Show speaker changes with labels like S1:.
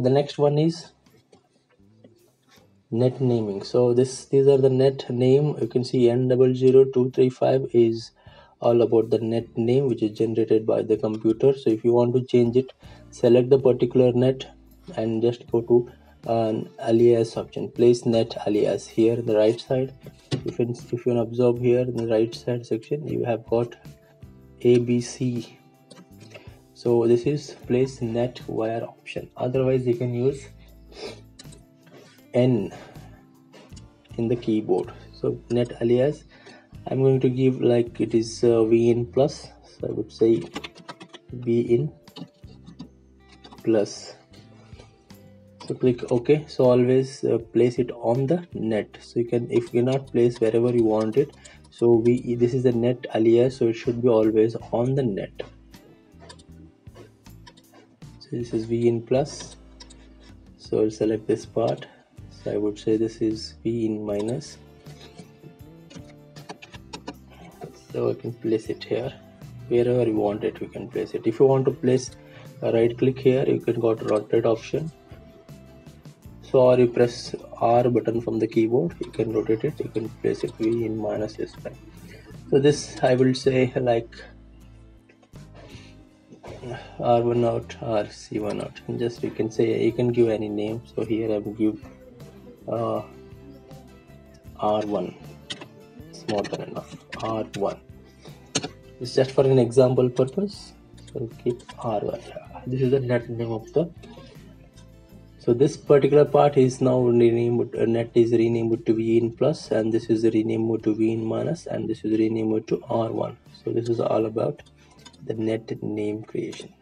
S1: the next one is net naming. So this these are the net name. You can see n00235 is all about the net name which is generated by the computer. So if you want to change it select the particular net and just go to an alias option. Place net alias here in the right side. If if you observe here in the right side section you have got abc so this is place net wire option. Otherwise you can use n in the keyboard. So net alias i'm going to give like it is uh, v in plus. So i would say v in plus. So click ok. So always uh, place it on the net. So you can if you cannot place wherever you want it so we this is the net alias so it should be always on the net this is v in plus. So I'll select this part. So I would say this is v in minus. So I can place it here. Wherever you want it you can place it. If you want to place a right click here you can go to rotate option. So or you press R button from the keyboard you can rotate it. You can place it V in minus this fine so this I will say like R1 out or C1 out. Just you can say you can give any name. So here I will give uh, R1 it's more than enough. R1 it's just for an example purpose. So keep R1 this is the net name of the so this particular part is now renamed uh, net is renamed to v in plus and this is renamed to v in minus and this is renamed to r1 so this is all about the net name creation